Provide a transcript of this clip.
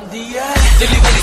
sandía. Delivery